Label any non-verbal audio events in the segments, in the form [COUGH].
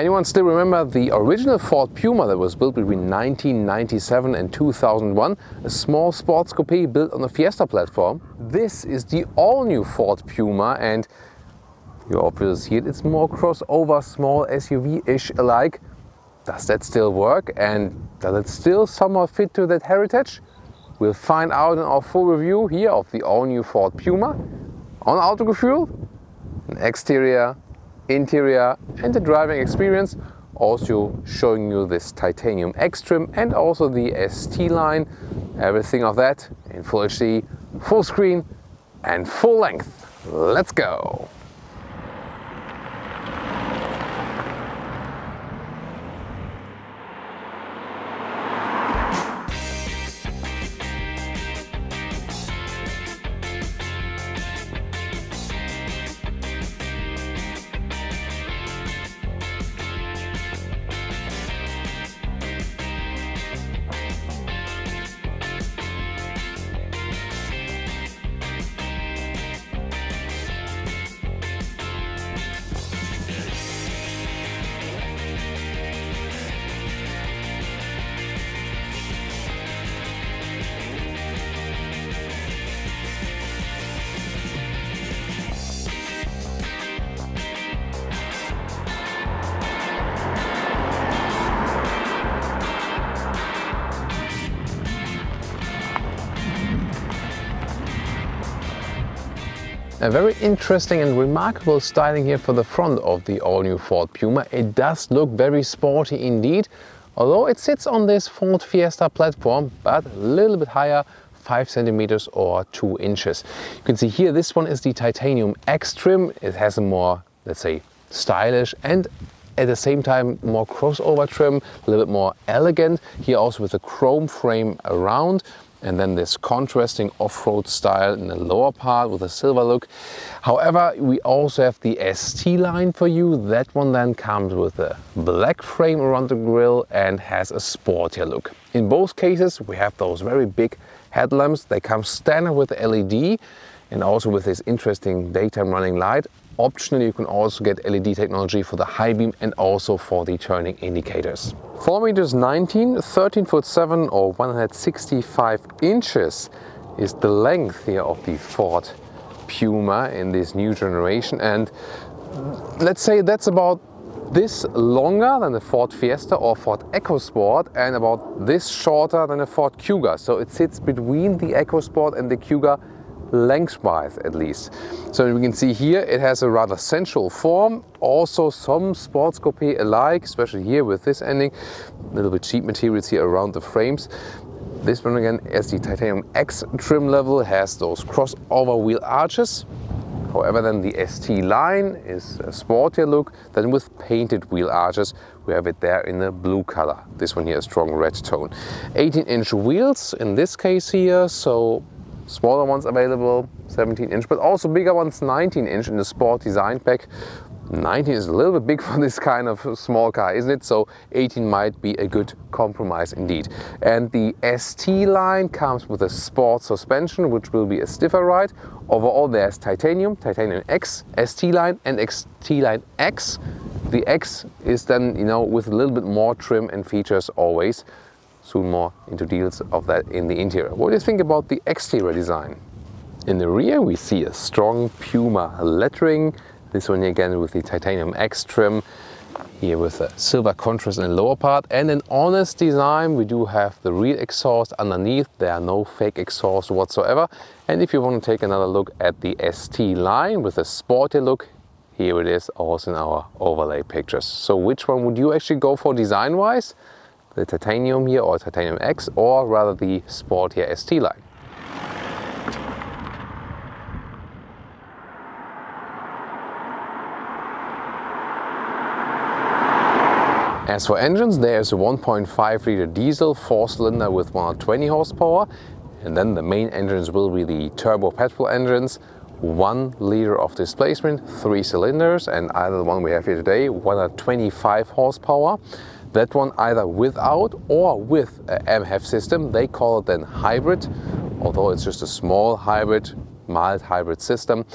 Anyone still remember the original Ford Puma that was built between 1997 and 2001? A small sports coupe built on a Fiesta platform. This is the all-new Ford Puma and you obviously see it, it's more crossover, small SUV-ish alike. Does that still work and does it still somehow fit to that heritage? We'll find out in our full review here of the all-new Ford Puma on Autogefühl. An exterior, interior and the driving experience. Also showing you this titanium X trim and also the ST line. Everything of that in full HD, full screen and full length. Let's go! A very interesting and remarkable styling here for the front of the all-new Ford Puma. It does look very sporty indeed, although it sits on this Ford Fiesta platform, but a little bit higher, 5 centimeters or 2 inches. You can see here this one is the titanium X trim. It has a more, let's say, stylish and at the same time more crossover trim, a little bit more elegant. Here also with a chrome frame around and then this contrasting off-road style in the lower part with a silver look. However, we also have the ST line for you. That one then comes with a black frame around the grille and has a sportier look. In both cases, we have those very big headlamps. They come standard with LED and also with this interesting daytime running light. Optionally, you can also get LED technology for the high beam and also for the turning indicators. 4 meters 19, 13 foot 7 or 165 inches is the length here of the Ford Puma in this new generation and let's say that's about this longer than the Ford Fiesta or Ford EcoSport and about this shorter than the Ford Kuga. So it sits between the EcoSport and the Kuga lengthwise at least. So we can see here it has a rather central form, also some sports coupe alike, especially here with this ending, a little bit cheap materials here around the frames. This one again, as the Titanium X trim level, has those crossover wheel arches. However, then the ST line is a sportier look, then with painted wheel arches. We have it there in the blue color. This one here, a strong red tone. 18 inch wheels in this case here, so smaller ones available, 17 inch, but also bigger ones, 19 inch in the Sport Design Pack. 19 is a little bit big [LAUGHS] for this kind of small car, isn't it? So 18 might be a good compromise indeed. And the ST line comes with a sport suspension, which will be a stiffer ride. Overall, there's titanium, titanium X, ST line and ST line X. The X is then, you know, with a little bit more trim and features always soon more into details of that in the interior. What do you think about the exterior design? In the rear we see a strong Puma lettering, this one again with the titanium X trim, here with a silver contrast in the lower part and an honest design. We do have the real exhaust underneath, there are no fake exhaust whatsoever. And if you want to take another look at the ST line with a sporty look, here it is also in our overlay pictures. So which one would you actually go for design wise? The titanium here or titanium X or rather the sport here ST line. As for engines, there's a 1.5 liter diesel four cylinder with 120 horsepower and then the main engines will be the turbo petrol engines, one liter of displacement, three cylinders and either the one we have here today, 125 horsepower. That one either without or with a MHEV system. They call it then hybrid, although it's just a small hybrid, mild hybrid system.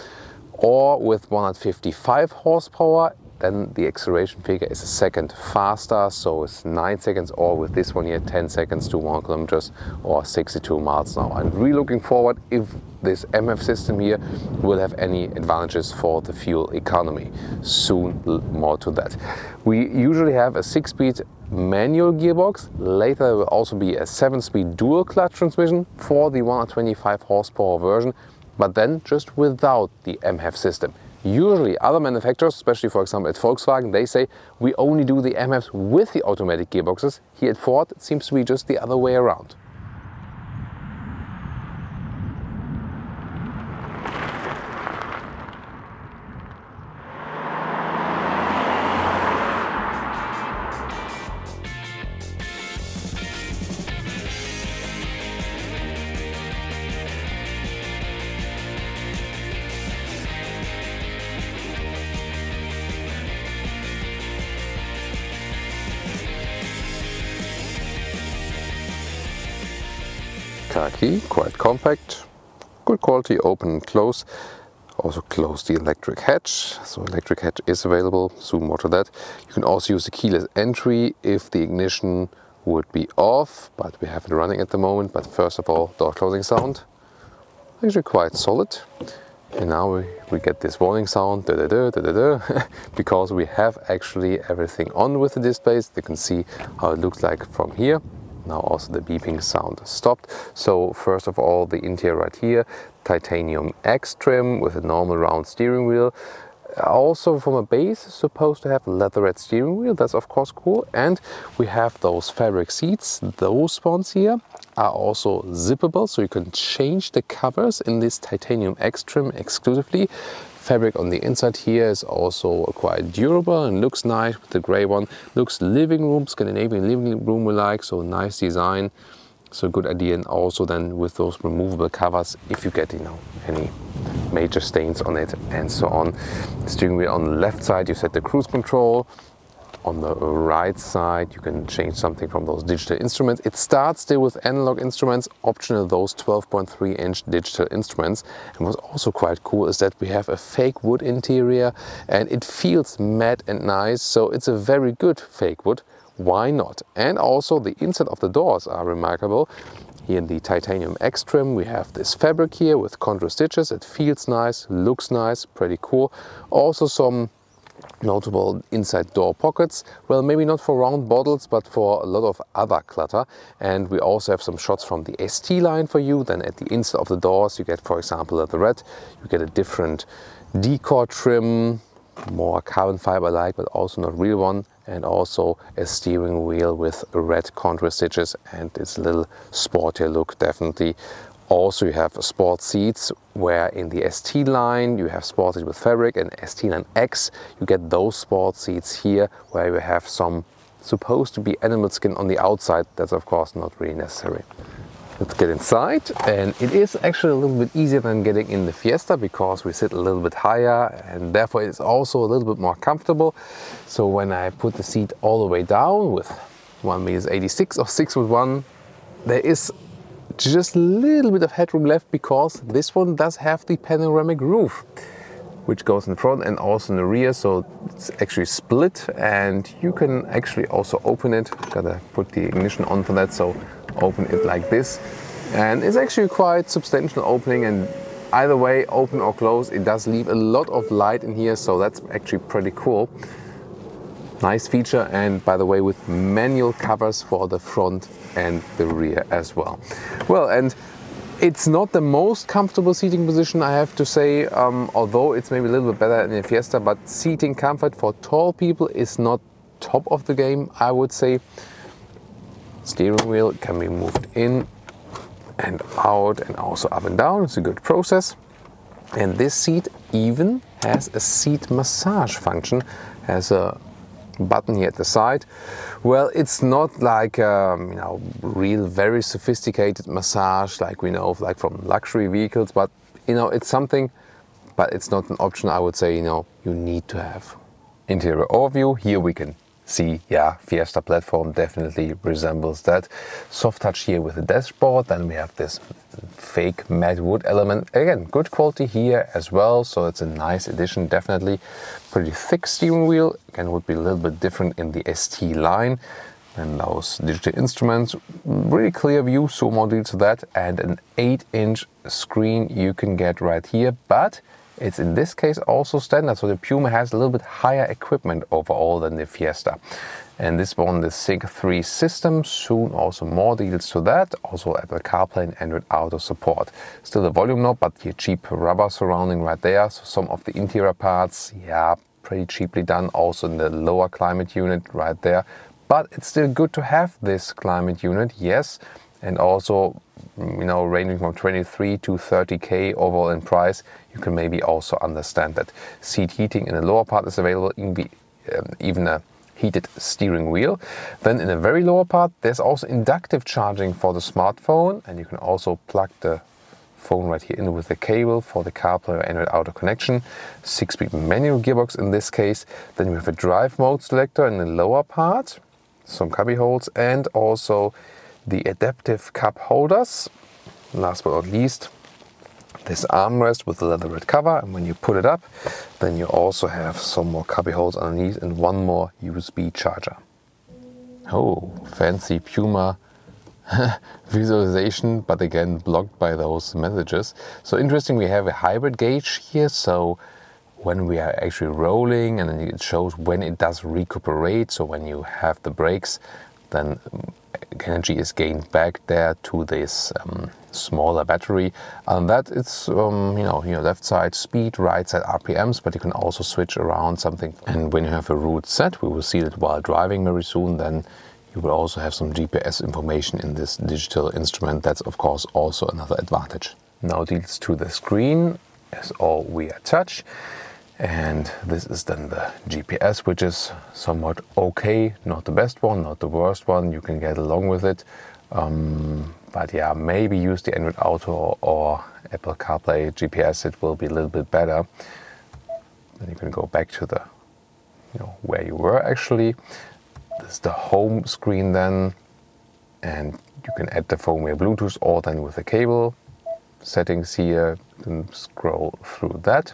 Or with 155 horsepower then the acceleration figure is a second faster, so it's 9 seconds, or with this one here, 10 seconds to 1 kilometers or 62 miles an hour. I'm really looking forward if this MHEV system here will have any advantages for the fuel economy. Soon more to that. We usually have a 6-speed manual gearbox. Later there will also be a 7-speed dual clutch transmission for the 125 horsepower version, but then just without the MHEV system. Usually other manufacturers, especially for example at Volkswagen, they say we only do the MHEVs with the automatic gearboxes. Here at Ford it seems to be just the other way around. Quite compact, good quality, open and close. Also close the electric hatch, so electric hatch is available, soon more to that. You can also use the keyless entry if the ignition would be off, but we have it running at the moment. But first of all, door closing sound, actually quite solid. And now we, we get this warning sound, da -da -da, [LAUGHS] because we have actually everything on with the displays. You can see how it looks like from here. Now also the beeping sound stopped. So first of all, the interior right here, titanium X trim with a normal round steering wheel. Also from a base supposed to have leatherette steering wheel, that's of course cool. And we have those fabric seats, those ones here are also zippable, so you can change the covers in this titanium X trim exclusively fabric on the inside here is also quite durable and looks nice with the gray one. Looks living room, Scandinavian living room we like, so nice design. So good idea and also then with those removable covers if you get you know any major stains on it and so on. Steering wheel on the left side you set the cruise control on the right side, you can change something from those digital instruments. It starts still with analog instruments, optional those 12.3 inch digital instruments. And what's also quite cool is that we have a fake wood interior and it feels matte and nice. So it's a very good fake wood. Why not? And also the inside of the doors are remarkable. Here in the titanium X trim we have this fabric here with contour stitches. It feels nice, looks nice, pretty cool. Also some notable inside door pockets. Well, maybe not for round bottles, but for a lot of other clutter. And we also have some shots from the ST line for you. Then at the inside of the doors, you get, for example, the red, you get a different decor trim, more carbon fiber like, but also not real one. And also a steering wheel with red contour stitches and this little sportier look definitely also you have sport seats where in the ST line you have sport seats with fabric and ST line X you get those sport seats here where you have some supposed to be animal skin on the outside. That's of course not really necessary. Let's get inside and it is actually a little bit easier than getting in the Fiesta because we sit a little bit higher and therefore it's also a little bit more comfortable. So when I put the seat all the way down with 1 meters 86 or 6 with 1 there is just a little bit of headroom left because this one does have the panoramic roof which goes in front and also in the rear so it's actually split. And you can actually also open it. Gotta put the ignition on for that so open it like this. And it's actually quite substantial opening. And either way open or close it does leave a lot of light in here so that's actually pretty cool. Nice feature. And by the way with manual covers for the front and the rear as well. Well, and it's not the most comfortable seating position, I have to say, um, although it's maybe a little bit better in the Fiesta, but seating comfort for tall people is not top of the game, I would say. Steering wheel can be moved in and out and also up and down. It's a good process. And this seat even has a seat massage function, has a button here at the side. Well, it's not like um, you know real very sophisticated massage like we know like from luxury vehicles, but you know it's something, but it's not an option I would say you know you need to have. Interior overview. Here we can see, yeah, Fiesta platform definitely resembles that. Soft touch here with the dashboard. Then we have this fake matte wood element. Again, good quality here as well. So it's a nice addition, definitely. Pretty thick steering wheel. Again, would be a little bit different in the ST line. And those digital instruments, really clear view, so more details to that. And an 8 inch screen you can get right here. But it's in this case also standard, so the Puma has a little bit higher equipment overall than the Fiesta. And this one, the Sync 3 system, soon also more deals to that. Also Apple CarPlay and Android Auto support. Still a volume knob, but the cheap rubber surrounding right there. So some of the interior parts, yeah, pretty cheaply done. Also in the lower climate unit right there. But it's still good to have this climate unit, yes. And also you know, ranging from 23 to 30k overall in price, you can maybe also understand that seat heating in the lower part is available, even, um, even a heated steering wheel. Then in the very lower part, there's also inductive charging for the smartphone, and you can also plug the phone right here in with the cable for the CarPlay or Android Auto connection. Six-speed manual gearbox in this case. Then we have a drive mode selector in the lower part, some cubby holes, and also the adaptive cup holders. Last but not least, this armrest with the leather red cover and when you put it up then you also have some more cubby holes underneath and one more USB charger. Oh, fancy Puma [LAUGHS] visualization but again blocked by those messages. So interesting we have a hybrid gauge here so when we are actually rolling and it shows when it does recuperate so when you have the brakes then energy is gained back there to this um, smaller battery. And that it's um, you know your left side speed, right side RPMs, but you can also switch around something. And when you have a route set, we will see that while driving very soon. Then you will also have some GPS information in this digital instrument. That's of course also another advantage. Now deals to the screen as all via touch. And this is then the GPS, which is somewhat okay, not the best one, not the worst one. You can get along with it. Um, but yeah, maybe use the Android Auto or Apple CarPlay GPS. It will be a little bit better. Then you can go back to the, you know, where you were actually. This is the home screen then, and you can add the phone via Bluetooth or then with a cable. Settings here, can scroll through that.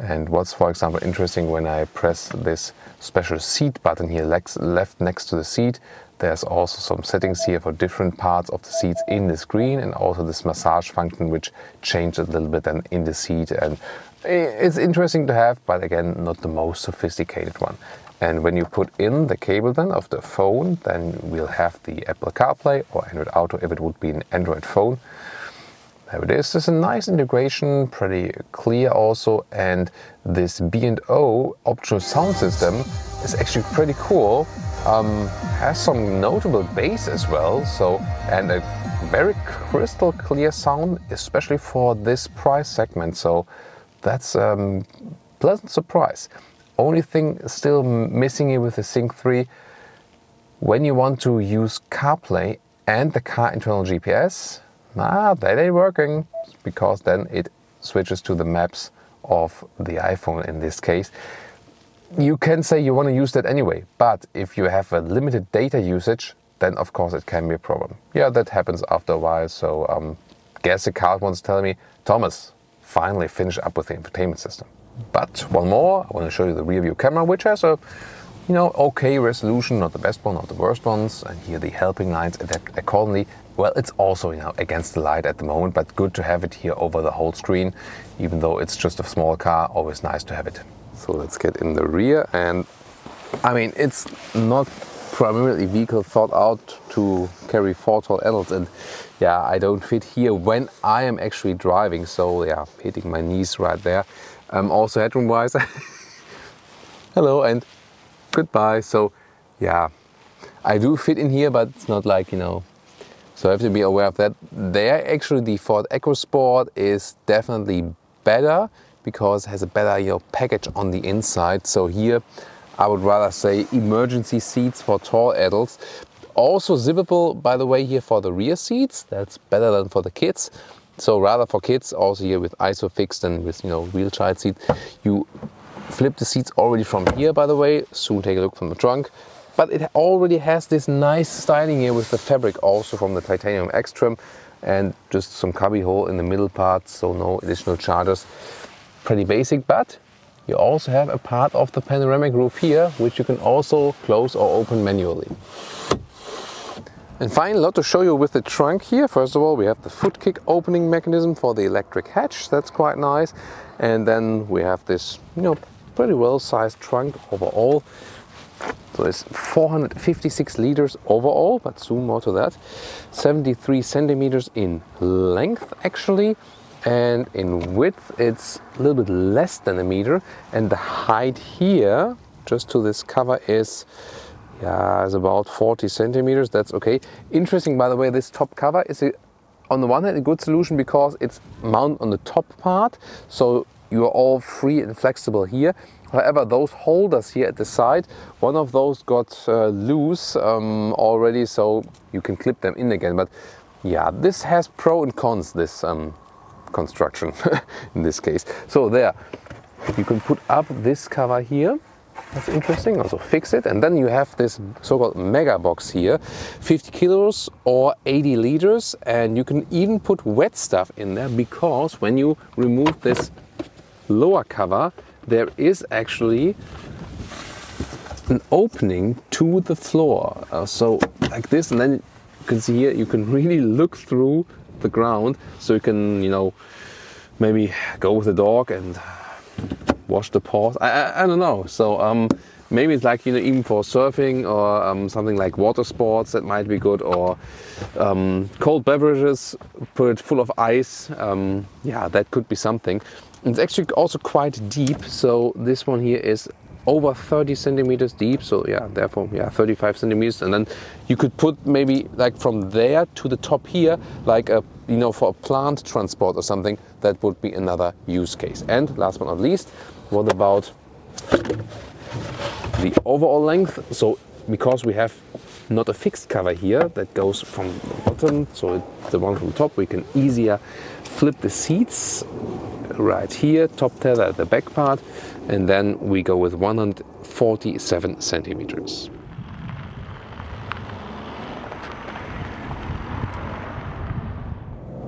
And what's, for example, interesting when I press this special seat button here left next to the seat, there's also some settings here for different parts of the seats in the screen and also this massage function which changes a little bit then in the seat. And it's interesting to have, but again, not the most sophisticated one. And when you put in the cable then of the phone, then we'll have the Apple CarPlay or Android Auto if it would be an Android phone. There it is. There's a nice integration, pretty clear also, and this B&O optional sound system is actually pretty cool. Um, has some notable bass as well, so and a very crystal clear sound, especially for this price segment. So that's a um, pleasant surprise. Only thing still missing here with the Sync 3, when you want to use CarPlay and the car internal GPS, ah, that ain't working because then it switches to the maps of the iPhone in this case. You can say you want to use that anyway, but if you have a limited data usage, then of course it can be a problem. Yeah, that happens after a while. So um, guess the card wants to tell me, Thomas, finally finish up with the infotainment system. But one more, I want to show you the rear view camera, which has a you know, okay resolution, not the best one, not the worst ones. And here the helping lines adapt accordingly. Well, it's also, you know, against the light at the moment, but good to have it here over the whole screen. Even though it's just a small car, always nice to have it. So let's get in the rear and I mean, it's not primarily vehicle thought out to carry four tall adults and yeah, I don't fit here when I am actually driving. So yeah, hitting my knees right there. Um, also headroom wise. [LAUGHS] Hello and goodbye. So yeah, I do fit in here, but it's not like, you know, so I have to be aware of that. There actually the Ford EcoSport is definitely better because it has a better you know, package on the inside. So here I would rather say emergency seats for tall adults. Also zippable by the way here for the rear seats. That's better than for the kids. So rather for kids also here with ISOFIX and with you know real child seat, you flip the seats already from here, by the way. Soon take a look from the trunk. But it already has this nice styling here with the fabric also from the titanium X trim and just some cubby hole in the middle part, so no additional chargers. Pretty basic, but you also have a part of the panoramic roof here, which you can also close or open manually. And finally, a lot to show you with the trunk here. First of all, we have the foot kick opening mechanism for the electric hatch. That's quite nice. And then we have this, you know, pretty well sized trunk overall. So it's 456 liters overall, but soon more to that. 73 centimeters in length actually. And in width, it's a little bit less than a meter. And the height here, just to this cover, is yeah, is about 40 centimeters. That's okay. Interesting, by the way, this top cover is a, on the one hand a good solution because it's mounted on the top part, so you are all free and flexible here. However, those holders here at the side, one of those got uh, loose um, already, so you can clip them in again. But yeah, this has pro and cons, this um, construction [LAUGHS] in this case. So there, you can put up this cover here that's interesting. Also fix it. And then you have this so-called mega box here, 50 kilos or 80 liters. And you can even put wet stuff in there because when you remove this lower cover, there is actually an opening to the floor. Uh, so like this, and then you can see here, you can [LAUGHS] really look through the ground. So you can, you know, maybe go with the dog and wash the paws. I, I, I don't know. So um, maybe it's like you know even for surfing or um, something like water sports that might be good or um, cold beverages put it full of ice. Um, yeah, that could be something. It's actually also quite deep. So this one here is over 30 centimeters deep so yeah therefore yeah 35 centimeters and then you could put maybe like from there to the top here like a you know for a plant transport or something that would be another use case and last but not least what about the overall length? So because we have not a fixed cover here that goes from the bottom, so the one from the top, we can easier flip the seats right here, top tether at the back part, and then we go with 147 centimeters.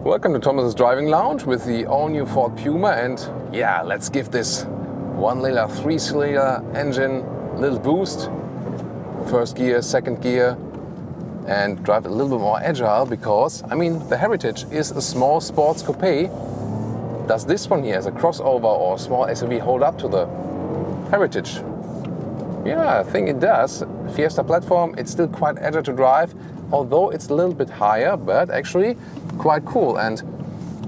Welcome to Thomas's Driving Lounge with the all-new Ford Puma and yeah, let's give this one liter three cylinder engine, a little boost, first gear, second gear, and drive a little bit more agile because, I mean, the Heritage is a small sports coupe. Does this one here as a crossover or small SUV hold up to the Heritage? Yeah, I think it does. Fiesta platform, it's still quite agile to drive, although it's a little bit higher, but actually quite cool. And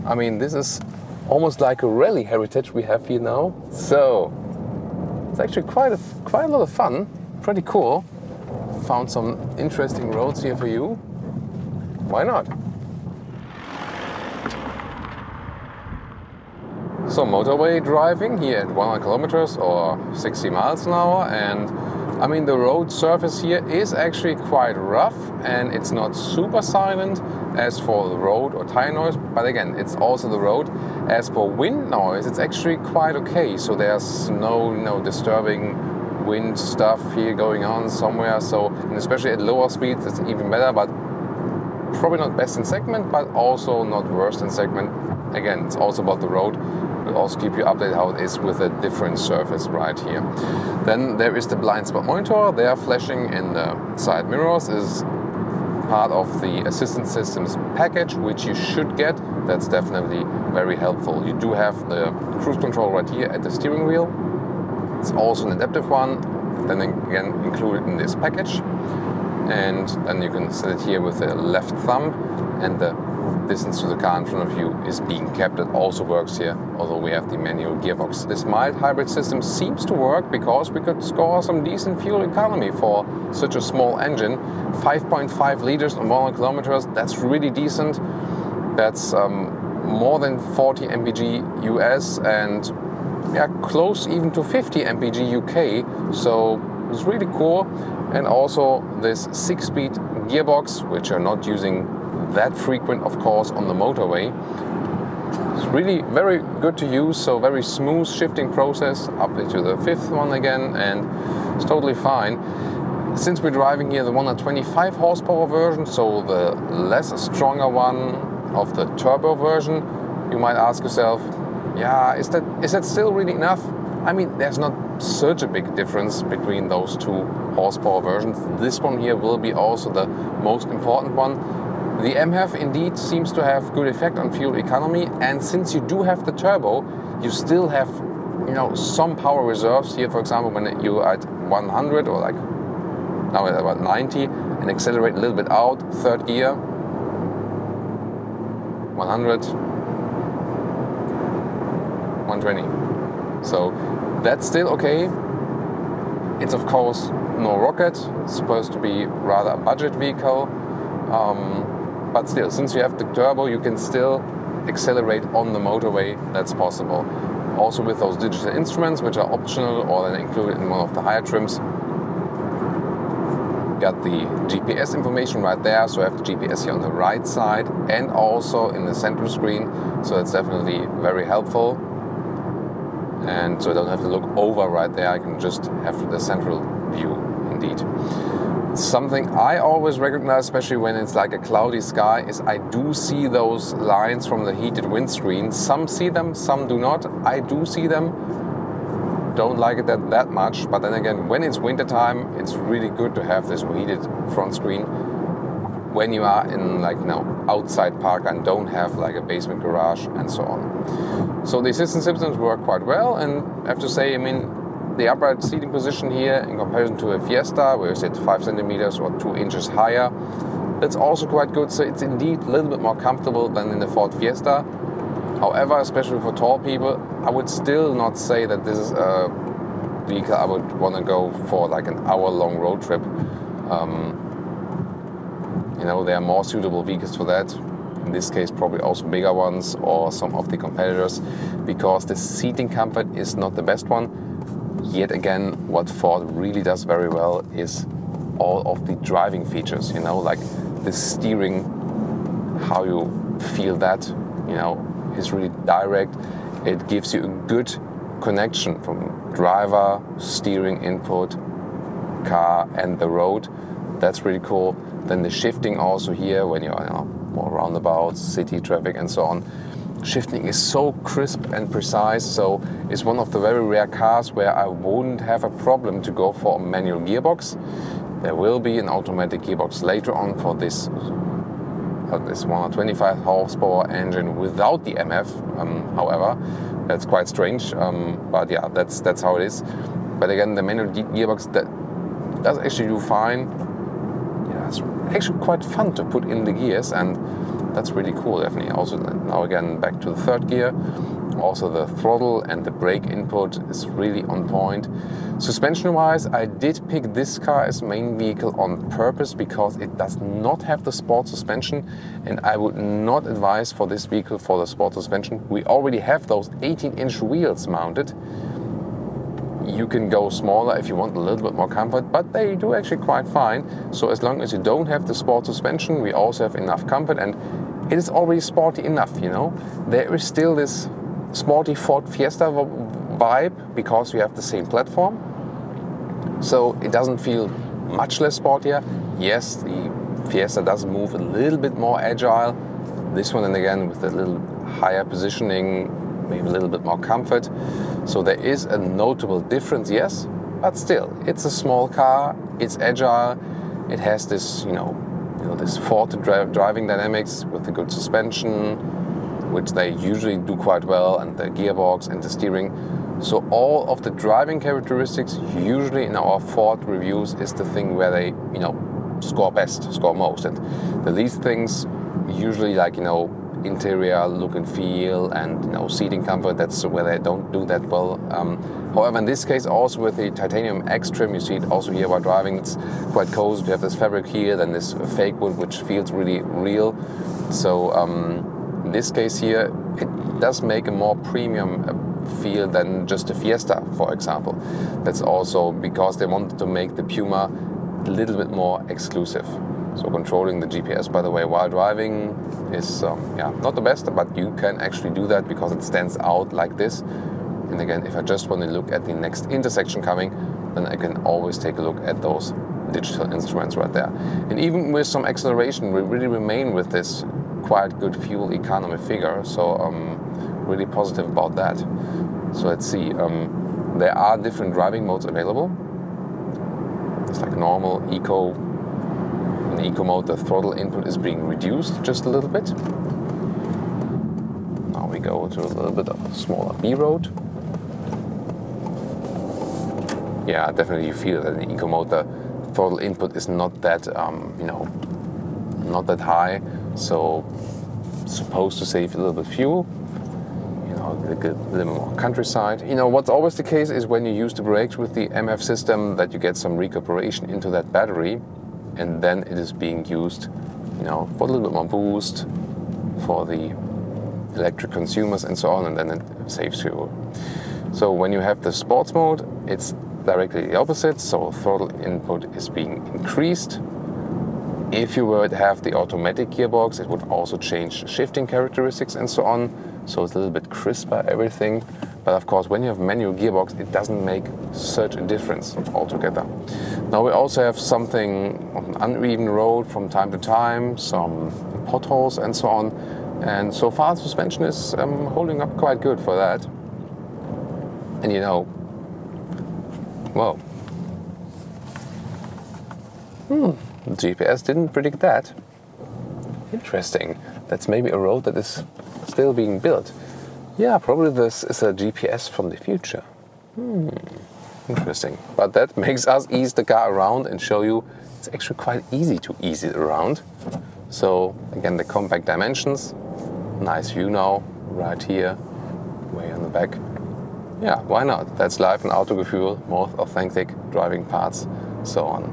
I mean, this is almost like a rally heritage we have here now. So it's actually quite a, quite a lot of fun, pretty cool. Found some interesting roads here for you. Why not? So motorway driving here at 100 kilometers or 60 miles an hour and I mean the road surface here is actually quite rough and it's not super silent as for the road or tire noise, but again, it's also the road. As for wind noise, it's actually quite okay. So there's no, no disturbing wind stuff here going on somewhere. So, and especially at lower speeds, it's even better, but probably not best in segment, but also not worst in segment. Again, it's also about the road. We'll also keep you updated how it is with a different surface right here. Then there is the blind spot monitor. They are flashing in the side mirrors. Is part of the assistance systems package, which you should get. That's definitely very helpful. You do have the cruise control right here at the steering wheel. It's also an adaptive one, then again included in this package. And then you can set it here with the left thumb and the distance to the car in front of you is being kept. It also works here, although we have the manual gearbox. This mild hybrid system seems to work because we could score some decent fuel economy for such a small engine. 5.5 liters on 100 kilometers, that's really decent. That's um, more than 40 mpg US and yeah, close even to 50 mpg UK. So it's really cool. And also this six-speed gearbox, which are not using that frequent, of course, on the motorway. It's really very good to use, so very smooth shifting process up into the fifth one again, and it's totally fine. Since we're driving here the 125 horsepower version, so the less stronger one of the turbo version, you might ask yourself, yeah, is that is that still really enough? I mean, there's not such a big difference between those two horsepower versions. This one here will be also the most important one. The MHEV indeed seems to have good effect on fuel economy, and since you do have the turbo, you still have you know some power reserves here. For example, when you're at 100 or like now at about 90 and accelerate a little bit out, third gear, 100, 120. So that's still okay. It's of course no rocket. It's supposed to be rather a budget vehicle. Um, but still, since you have the turbo, you can still accelerate on the motorway. That's possible. Also with those digital instruments, which are optional or then included in one of the higher trims. Got the GPS information right there, so I have the GPS here on the right side and also in the central screen. So that's definitely very helpful and so I don't have to look over right there. I can just have the central view indeed. Something I always recognize, especially when it's like a cloudy sky, is I do see those lines from the heated windscreen. Some see them, some do not. I do see them. Don't like it that, that much, but then again, when it's wintertime, it's really good to have this heated front screen when you are in like you outside park and don't have like a basement garage and so on. So the assistance systems work quite well, and I have to say, I mean, the upright seating position here in comparison to a Fiesta, where you sit five centimeters or two inches higher, that's also quite good. So it's indeed a little bit more comfortable than in the Ford Fiesta. However, especially for tall people, I would still not say that this is a vehicle I would want to go for like an hour-long road trip. Um, you know, there are more suitable vehicles for that. In this case, probably also bigger ones or some of the competitors, because the seating comfort is not the best one. Yet again, what Ford really does very well is all of the driving features, you know, like the steering, how you feel that, you know, is really direct. It gives you a good connection from driver, steering input, car, and the road. That's really cool. Then the shifting also here when you're you know, more roundabouts, city traffic, and so on. Shifting is so crisp and precise, so it's one of the very rare cars where I wouldn't have a problem to go for a manual gearbox. There will be an automatic gearbox later on for this this 125 horsepower engine without the MHEV. Um, however, that's quite strange, um, but yeah, that's that's how it is. But again, the manual gearbox that does actually do fine it's actually quite fun to put in the gears and that's really cool definitely. Also now again back to the third gear. Also the throttle and the brake input is really on point. Suspension wise i did pick this car as main vehicle on purpose because it does not have the sport suspension and i would not advise for this vehicle for the sport suspension. We already have those 18 inch wheels mounted you can go smaller if you want a little bit more comfort, but they do actually quite fine. So as long as you don't have the sport suspension, we also have enough comfort and it is already sporty enough, you know. There is still this sporty Ford Fiesta vibe because we have the same platform. So it doesn't feel much less sportier. Yes, the Fiesta does move a little bit more agile. This one, and again, with a little higher positioning, maybe a little bit more comfort. So there is a notable difference, yes, but still, it's a small car, it's agile, it has this, you know, you know this Ford dri driving dynamics with the good suspension, which they usually do quite well, and the gearbox and the steering. So all of the driving characteristics usually in our Ford reviews is the thing where they, you know, score best, score most. And the least things usually like, you know, interior look and feel and you know seating comfort that's where they don't do that well. Um, however in this case also with the titanium x trim you see it also here while driving it's quite cozy. You have this fabric here then this fake wood which feels really real. So um, in this case here it does make a more premium uh, feel than just a fiesta for example. That's also because they wanted to make the puma a little bit more exclusive So controlling the GPS, by the way, while driving is um, yeah not the best, but you can actually do that because it stands out like this. And again, if I just want to look at the next intersection coming, then I can always take a look at those digital instruments right there. And even with some acceleration, we really remain with this quite good fuel economy figure. So I'm um, really positive about that. So let's see. Um, there are different driving modes available. It's like normal, eco. In the eco mode, the throttle input is being reduced just a little bit. Now we go to a little bit of a smaller B road. Yeah, definitely you feel that in the eco mode the throttle input is not that, um, you know, not that high. So supposed to save a little bit fuel You know, a little more countryside. You know, what's always the case is when you use the brakes with the MHEV system that you get some recuperation into that battery and then it is being used, you know, for a little bit more boost for the electric consumers and so on and then it saves fuel. So when you have the sports mode, it's directly the opposite. So throttle input is being increased. If you were to have the automatic gearbox, it would also change shifting characteristics and so on so it's a little bit crisper everything. But of course, when you have manual gearbox, it doesn't make such a difference altogether. Now we also have something an uneven road from time to time, some potholes and so on. And so far, suspension is um, holding up quite good for that. And you know, well, hmm, GPS didn't predict that. Interesting. That's maybe a road that is still being built. Yeah, probably this is a GPS from the future. Hmm, interesting. But that [LAUGHS] makes us ease the car around and show you it's actually quite easy to ease it around. So again, the compact dimensions, nice view now, right here, way on the back. Yeah, why not? That's life in Autogefühl, most authentic driving parts, so on.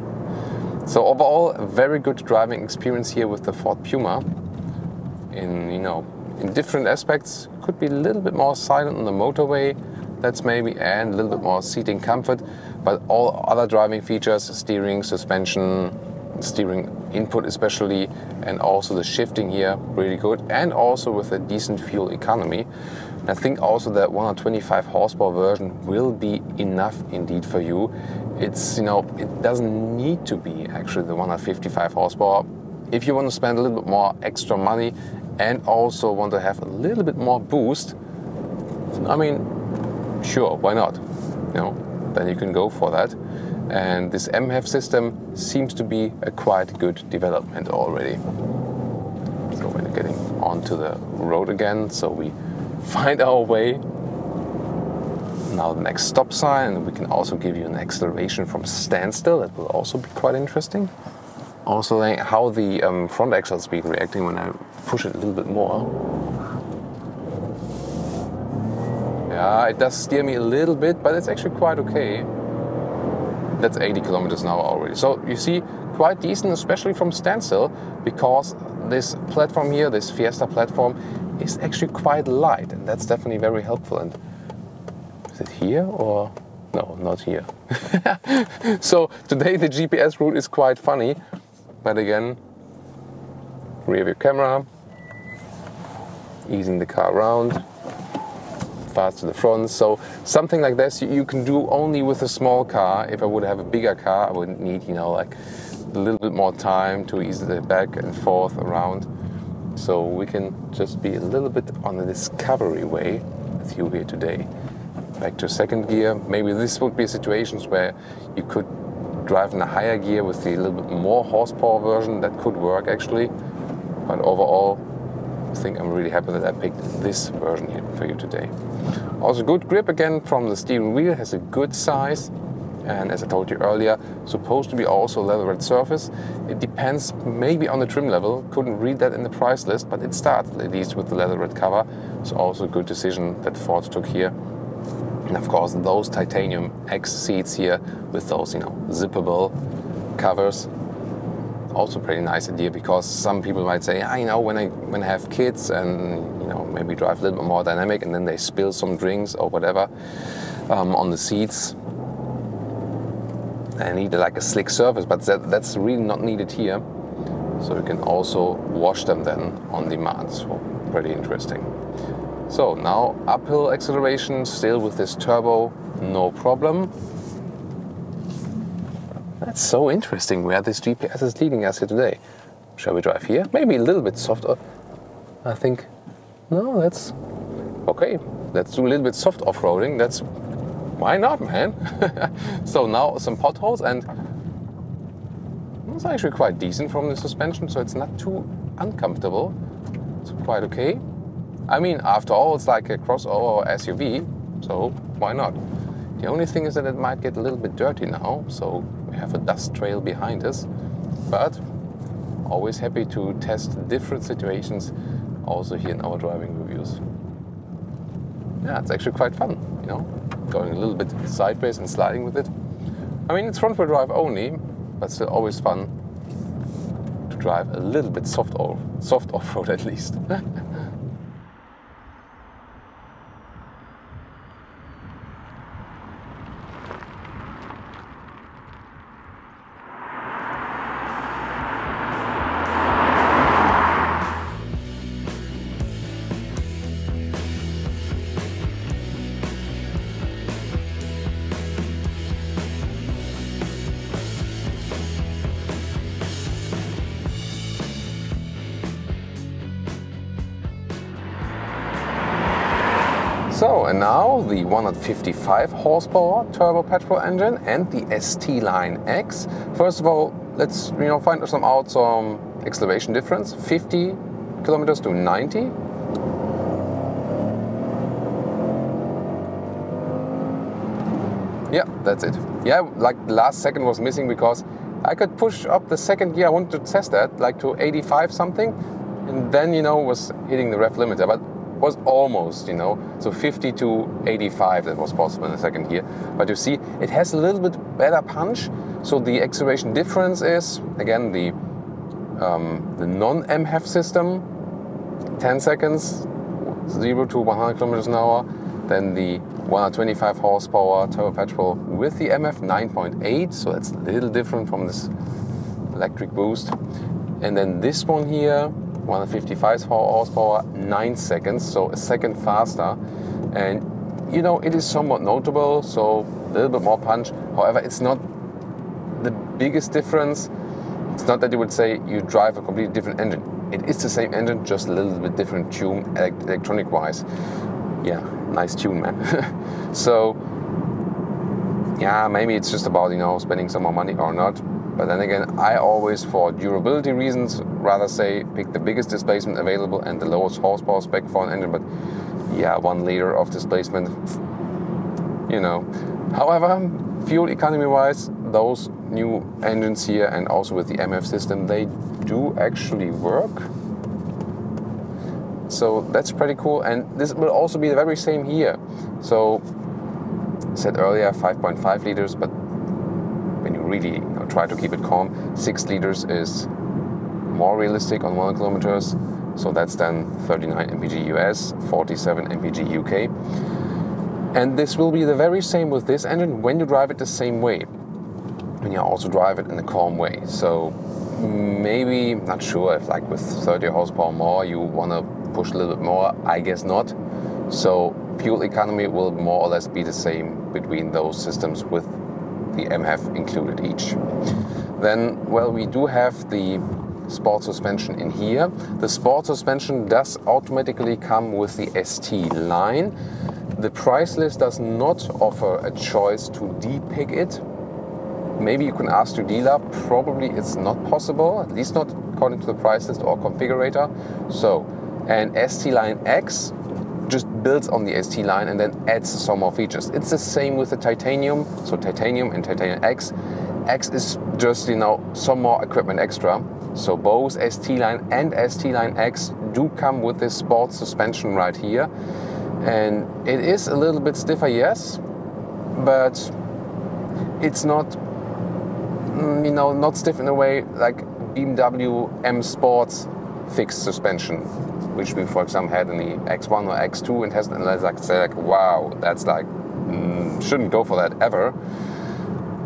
So overall, a very good driving experience here with the Ford Puma. In you know in different aspects. Could be a little bit more silent on the motorway, that's maybe, and a little bit more seating comfort. But all other driving features, steering, suspension, steering input especially, and also the shifting here, really good. And also with a decent fuel economy. I think also that 125 horsepower version will be enough indeed for you. It's, you know, it doesn't need to be actually the 155 horsepower. If you want to spend a little bit more extra money and also want to have a little bit more boost, I mean, sure, why not? You know, then you can go for that. And this MHEV system seems to be a quite good development already. So we're getting onto the road again, so we [LAUGHS] find our way. Now the next stop sign, and we can also give you an acceleration from standstill. That will also be quite interesting. Also, how the um, front axle been reacting when I push it a little bit more. Yeah, it does steer me a little bit, but it's actually quite okay. That's 80 kilometers an hour already. So you see, quite decent, especially from standstill, because this platform here, this Fiesta platform, is actually quite light, and that's definitely very helpful. And is it here or no, not here? [LAUGHS] so today the GPS route is quite funny, but again, rear view camera, easing the car around, fast to the front. So something like this you can do only with a small car. If I would have a bigger car, I would need, you know, like a little bit more time to ease it back and forth around. So we can just be a little bit on the discovery way with you here today. Back to second gear. Maybe this would be situations where you could drive in a higher gear with the little bit more horsepower version. That could work actually. But overall, I think I'm really happy that I picked this version here for you today. Also good grip again from the steering wheel, has a good size and as I told you earlier, supposed to be also leatherette surface. It depends maybe on the trim level, couldn't read that in the price list, but it starts at least with the leatherette cover. So also a good decision that Ford took here. And of course those titanium X seats here with those, you know, zippable covers also pretty nice idea because some people might say, ah, you know, when I when I have kids and you know maybe drive a little bit more dynamic and then they spill some drinks or whatever um, on the seats. I need like a slick surface, but that, that's really not needed here. so you can also wash them then on demand. So pretty interesting. So now uphill acceleration still with this turbo, no problem. That's so interesting where this GPS is leading us here today. Shall we drive here? Maybe a little bit softer. I think. No, that's okay. Let's do a little bit soft off-roading. That's why not, man? [LAUGHS] so now some potholes and it's actually quite decent from the suspension, so it's not too uncomfortable. It's quite okay. I mean, after all, it's like a crossover or SUV, so why not? The only thing is that it might get a little bit dirty now, so we have a dust trail behind us. But always happy to test different situations also here in our driving reviews. Yeah, it's actually quite fun, you know, going a little bit sideways and sliding with it. I mean, it's front wheel drive only, but still always fun to drive a little bit soft off, soft [LAUGHS] off road at least. [LAUGHS] So, and now the 155 horsepower turbo petrol engine and the ST Line X. First of all, let's you know find some out some acceleration difference. 50 kilometers to 90. Yeah, that's it. Yeah, like the last second was missing because I could push up the second gear. I wanted to test that, like to 85 something, and then you know was hitting the rev limiter. But was almost, you know, so 50 to 85 that was possible in the second gear. But you see, it has a little bit better punch. So the acceleration difference is again the um, the non-MHEV system, 10 seconds, 0 to 100 kilometers an hour. Then the 125 horsepower turbo petrol with the MHEV 9.8, so it's a little different from this electric boost. And then this one here, 155 horsepower, 9 seconds, so a second faster. And you know, it is somewhat notable, so a little bit more punch. However, it's not the biggest difference. It's not that you would say you drive a completely different engine. It is the same engine, just a little bit different tune electronic wise. Yeah, nice tune, man. [LAUGHS] so, yeah, maybe it's just about, you know, spending some more money or not. But then again, I always, for durability reasons, rather say pick the biggest displacement available and the lowest horsepower spec for an engine. But yeah, one liter of displacement, you know. However, fuel economy wise, those new engines here and also with the MHEV system, they do actually work. So that's pretty cool. And this will also be the very same here. So, said earlier 5.5 liters, but really you know, try to keep it calm, six liters is more realistic on one kilometers. So that's then 39 mpg US, 47 mpg UK. And this will be the very same with this engine when you drive it the same way. When you also drive it in a calm way. So maybe, not sure if like with 30 horsepower more you want to push a little bit more. I guess not. So fuel economy will more or less be the same between those systems with the MHEV included each. Then, well, we do have the sport suspension in here. The sport suspension does automatically come with the ST line. The price list does not offer a choice to depick it. Maybe you can ask your dealer. Probably it's not possible, at least not according to the price list or configurator. So, an ST Line X builds on the ST line and then adds some more features. It's the same with the titanium, so titanium and titanium X. X is just you know some more equipment extra. So both ST line and ST line X do come with this sport suspension right here, and it is a little bit stiffer, yes, but it's not mm, you know not stiff in a way like BMW M Sports fixed suspension which we, for example, had in the X1 or X2 and hasn't, and like say like, wow, that's like, mm, shouldn't go for that ever.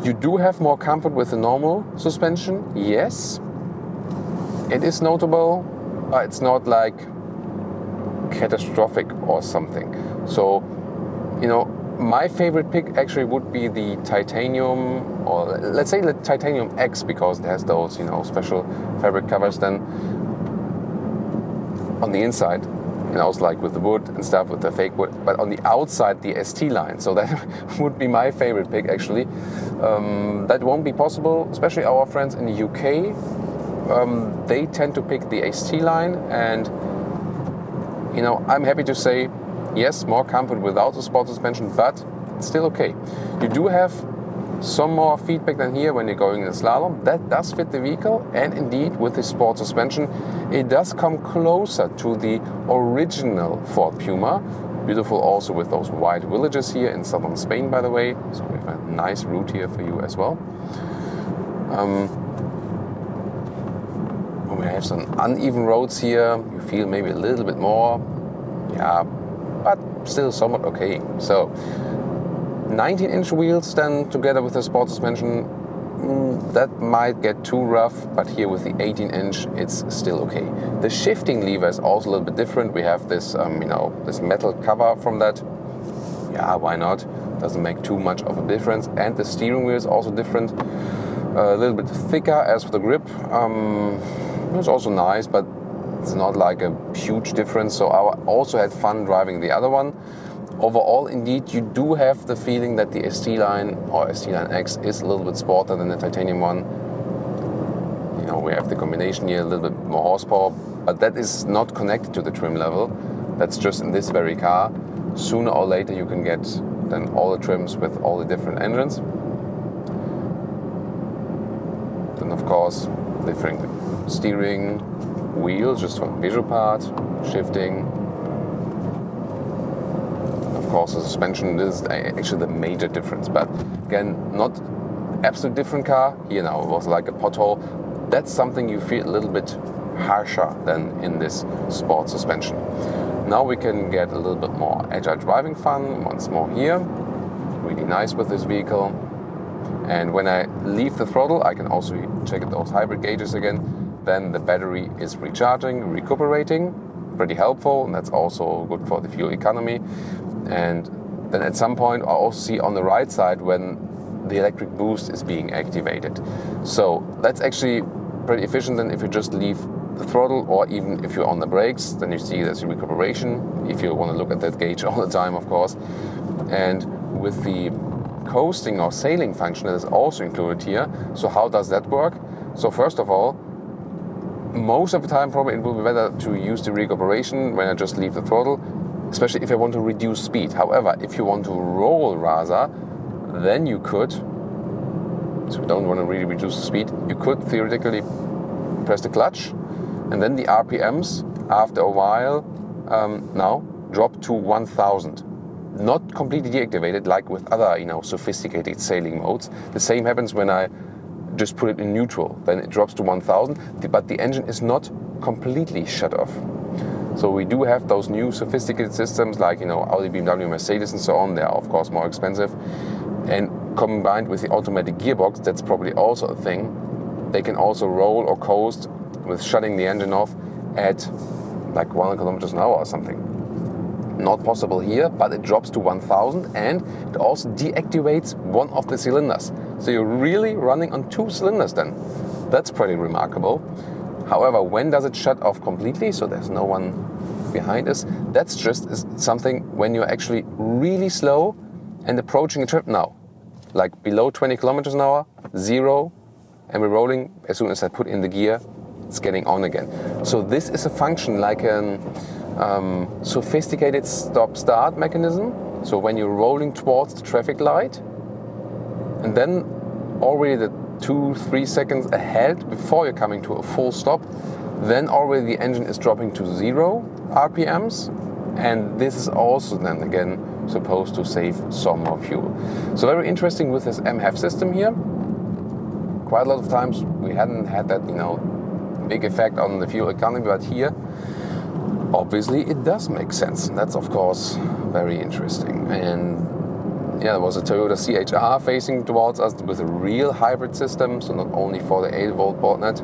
You do have more comfort with the normal suspension, yes, it is notable, but it's not like catastrophic or something. So, you know, my favorite pick actually would be the titanium, or let's say the titanium X because it has those, you know, special fabric covers. Then on the inside, you know, it's like with the wood and stuff, with the fake wood, but on the outside, the ST line. So that [LAUGHS] would be my favorite pick actually. Um, that won't be possible, especially our friends in the UK. Um, they tend to pick the ST line, and you know, I'm happy to say yes, more comfort without the sport suspension, but it's still okay. You do have some more feedback than here when you're going in slalom. That does fit the vehicle, and indeed, with the sport suspension, it does come closer to the original Ford Puma. Beautiful also with those white villages here in southern Spain, by the way. So we have a nice route here for you as well. Um, we have some uneven roads here. You feel maybe a little bit more, yeah, but still somewhat okay. So 19 inch wheels then together with the sport suspension mm, that might get too rough but here with the 18 inch it's still okay. The shifting lever is also a little bit different. We have this um, you know this metal cover from that. Yeah why not? Doesn't make too much of a difference. And the steering wheel is also different. A little bit thicker as for the grip. Um, it's also nice but it's not like a huge difference. So I also had fun driving the other one. Overall, indeed, you do have the feeling that the ST line or ST line X is a little bit sportier than the titanium one. You know, we have the combination here, a little bit more horsepower, but that is not connected to the trim level. That's just in this very car. Sooner or later, you can get then all the trims with all the different engines. Then, of course, different steering, wheel, just from visual part, shifting. Course, suspension is actually the major difference, but again, not absolute different car. You know, it was like a pothole. That's something you feel a little bit harsher than in this sport suspension. Now we can get a little bit more agile driving fun once more here. Really nice with this vehicle. And when I leave the throttle, I can also check those hybrid gauges again then the battery is recharging, recuperating, pretty helpful, and that's also good for the fuel economy. Mm. And then at some point, I also see on the right side when the electric boost is being activated. So that's actually pretty efficient. Then if you just leave the throttle, or even if you're on the brakes, then you see there's recuperation. If you want to look at that gauge [LAUGHS] all the time, of course. And with the coasting or sailing function that is also included here. So how does that work? So first of all, most of the time probably it will be better to use the recuperation when I just leave the throttle, especially if I want to reduce speed. However, if you want to roll rather, then you could, so you don't want to really reduce the speed, you could theoretically press the clutch and then the RPMs after a while um, now drop to 1000 not completely deactivated like with other you know sophisticated sailing modes the same happens when i just put it in neutral. Then it drops to 1000, but the engine is not completely shut off. So we do have those new sophisticated systems like you know Audi, BMW, Mercedes, and so on. They are of course more expensive, and combined with the automatic gearbox, that's probably also a thing. They can also roll or coast with shutting the engine off at like 100 kilometers an hour or something. Not possible here, but it drops to 1000 and it also deactivates one of the cylinders. So you're really running on two cylinders then. That's pretty remarkable. However, when does it shut off completely so there's no one behind us? That's just something when you're actually really slow and approaching a trip now. Like below 20 kilometers an hour, zero, and we're rolling. As soon as I put in the gear, it's getting on again. So this is a function like an um, sophisticated stop-start mechanism. So when you're rolling towards the traffic light, and then already the two, three seconds ahead before you're coming to a full stop, then already the engine is dropping to zero RPMs. And this is also then again supposed to save some more fuel. So very interesting with this MHEV system here. Quite a lot of times we hadn't had that, you know, big effect on the fuel economy, but here obviously it does make sense. And that's of course very interesting. And yeah, there was a Toyota C-HR facing towards us with a real hybrid system, so not only for the 8 volt board net.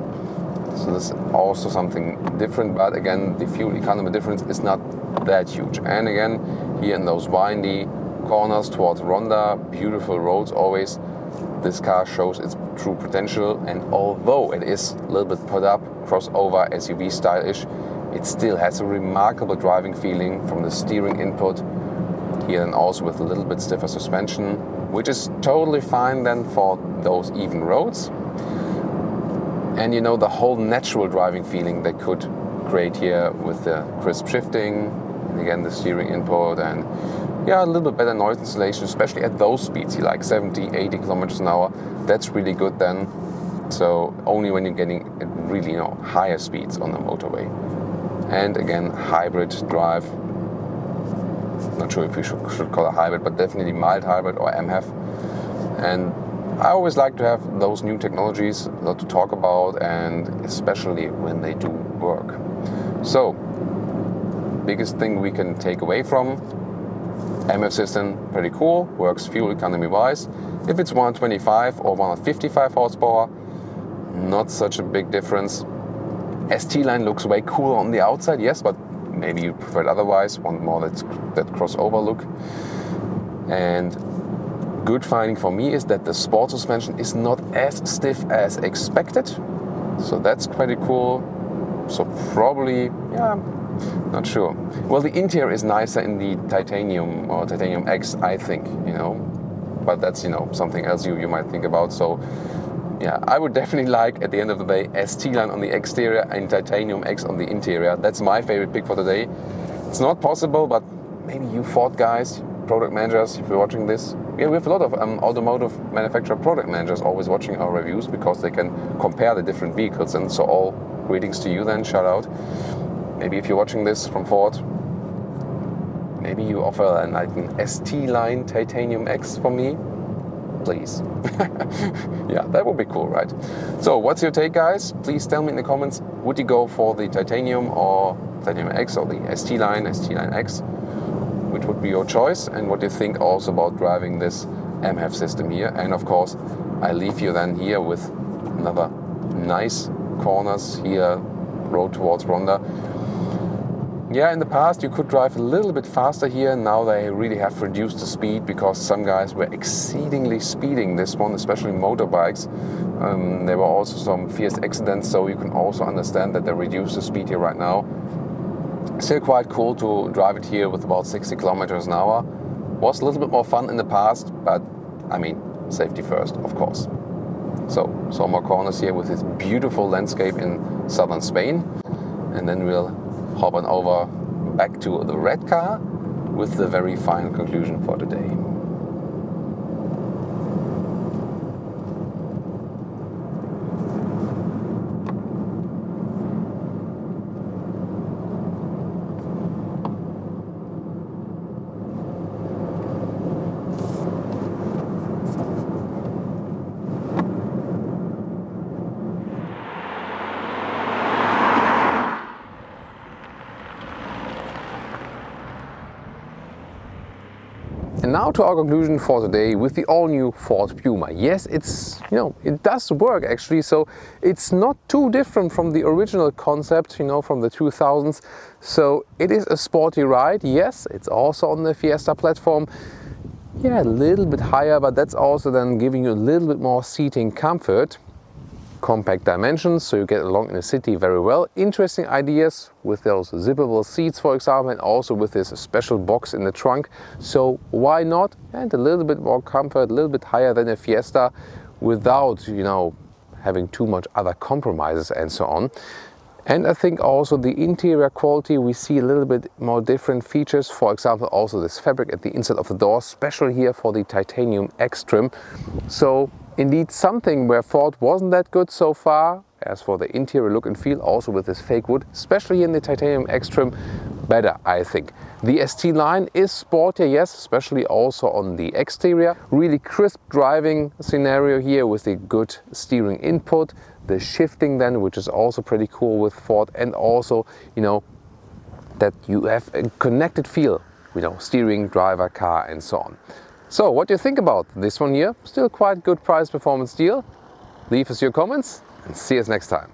So this is also something different, but again, the fuel economy difference is not that huge. And again, here in those windy corners towards Ronda, beautiful roads always, this car shows its true potential. And although it is a little bit put up, crossover, SUV stylish, it still has a remarkable driving feeling from the steering input here and also with a little bit stiffer suspension, which is totally fine then for those even roads. And you know, the whole natural driving feeling they could create here with the crisp shifting, and again the steering input and yeah, a little bit better noise insulation, especially at those speeds, like 70, 80 kilometers an hour. That's really good then. So only when you're getting really you know, higher speeds on the motorway. And again, hybrid drive. Not sure if we should, should call it hybrid, but definitely mild hybrid or MHEV. And I always like to have those new technologies, a lot to talk about, and especially when they do work. So, biggest thing we can take away from MHEV system, pretty cool, works fuel economy wise. If it's 125 or 155 horsepower, not such a big difference. ST line looks way cooler on the outside, yes, but maybe you prefer otherwise, want more that, that crossover look. And good finding for me is that the sport suspension is not as stiff as expected. So that's pretty cool. So probably, yeah, not sure. Well, the interior is nicer in the titanium or titanium X, I think, you know. But that's, you know, something else you, you might think about. So yeah, I would definitely like, at the end of the day, ST line on the exterior and titanium X on the interior. That's my favorite pick for today. It's not possible, but maybe you Ford guys, product managers, if you're watching this, yeah, we have a lot of um, automotive manufacturer product managers always watching our reviews because they can compare the different vehicles. And so, all greetings to you then, shout out. Maybe if you're watching this from Ford, maybe you offer an, like an ST line titanium X for me, please. [LAUGHS] yeah, that would be cool, right? So, what's your take, guys? Please tell me in the comments. Would you go for the titanium or titanium X or the ST line, ST line X? which would be your choice, and what do you think also about driving this MHEV system here. And of course, I leave you then here with another nice corners here, road towards Ronda. Yeah, in the past you could drive a little bit faster here. Now they really have reduced the speed because some guys were exceedingly speeding this one, especially motorbikes. Um, there were also some fierce accidents, so you can also understand that they reduced the speed here right now. Still quite cool to drive it here with about 60 kilometers an hour. Was a little bit more fun in the past, but I mean, safety first, of course. So, some more corners here with this beautiful landscape in southern Spain. And then we'll hop on over back to the red car with the very final conclusion for today. And now to our conclusion for today with the all-new Ford Puma. Yes, it's, you know, it does work actually, so it's not too different from the original concept, you know, from the 2000s. So it is a sporty ride, yes, it's also on the Fiesta platform. Yeah, a little bit higher, but that's also then giving you a little bit more seating comfort compact dimensions so you get along in the city very well. Interesting ideas with those zippable seats for example and also with this special box in the trunk. So why not? And a little bit more comfort, a little bit higher than a Fiesta without, you know, having too much other compromises and so on. And I think also the interior quality, we see a little bit more different features. For example, also this fabric at the inside of the door, special here for the titanium X trim. So indeed something where Ford wasn't that good so far. As for the interior look and feel, also with this fake wood, especially in the titanium X trim, better, I think. The ST line is sportier, yes, especially also on the exterior. Really crisp driving scenario here with the good steering input, the shifting then, which is also pretty cool with Ford, and also, you know, that you have a connected feel, you know, steering, driver, car, and so on. So what do you think about this one here? Still quite good price performance deal. Leave us your comments and see us next time.